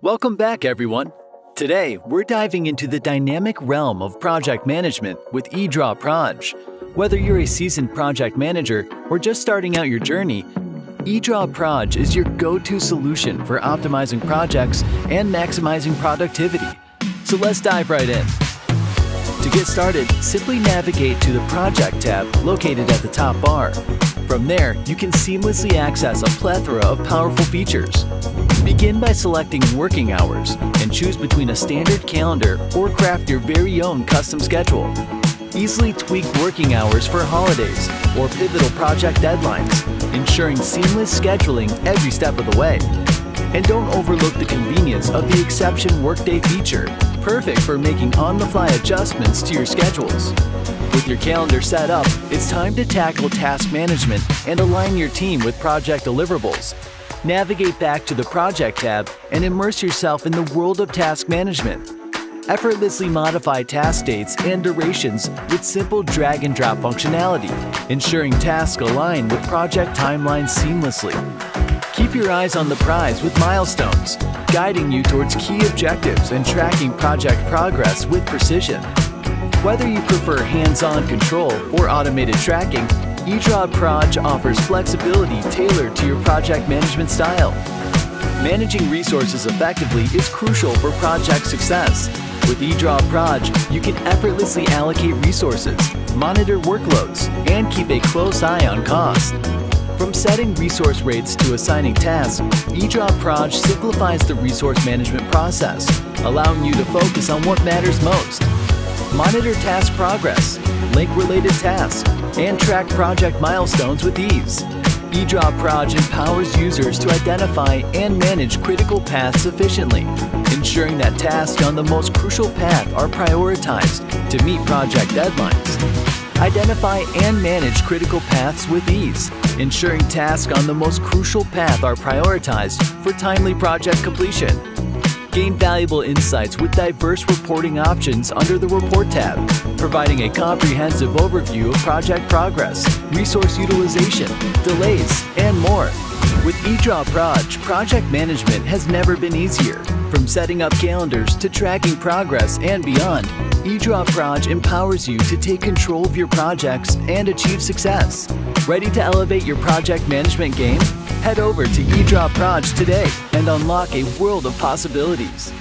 Welcome back, everyone. Today, we're diving into the dynamic realm of project management with EdrawProj. Whether you're a seasoned project manager or just starting out your journey, EdrawProj is your go-to solution for optimizing projects and maximizing productivity. So let's dive right in. To get started, simply navigate to the Project tab located at the top bar. From there, you can seamlessly access a plethora of powerful features. Begin by selecting Working Hours and choose between a standard calendar or craft your very own custom schedule. Easily tweak working hours for holidays or pivotal project deadlines, ensuring seamless scheduling every step of the way. And don't overlook the convenience of the Exception Workday feature, perfect for making on-the-fly adjustments to your schedules. With your calendar set up, it's time to tackle task management and align your team with project deliverables. Navigate back to the Project tab and immerse yourself in the world of task management. Effortlessly modify task dates and durations with simple drag and drop functionality, ensuring tasks align with project timelines seamlessly. Keep your eyes on the prize with milestones, guiding you towards key objectives and tracking project progress with precision. Whether you prefer hands-on control or automated tracking, EdrawProj offers flexibility tailored to your project management style. Managing resources effectively is crucial for project success. With EdrawProj, you can effortlessly allocate resources, monitor workloads, and keep a close eye on cost. From setting resource rates to assigning tasks, eDraw Proj simplifies the resource management process, allowing you to focus on what matters most. Monitor task progress, link related tasks, and track project milestones with ease. EdrawProj empowers users to identify and manage critical paths efficiently, ensuring that tasks on the most crucial path are prioritized to meet project deadlines. Identify and manage critical paths with ease, ensuring tasks on the most crucial path are prioritized for timely project completion. Gain valuable insights with diverse reporting options under the Report tab, providing a comprehensive overview of project progress, resource utilization, delays, and more. With EdrawProj, project management has never been easier. From setting up calendars to tracking progress and beyond, EdrawProj empowers you to take control of your projects and achieve success. Ready to elevate your project management game? Head over to EdrawProj today and unlock a world of possibilities.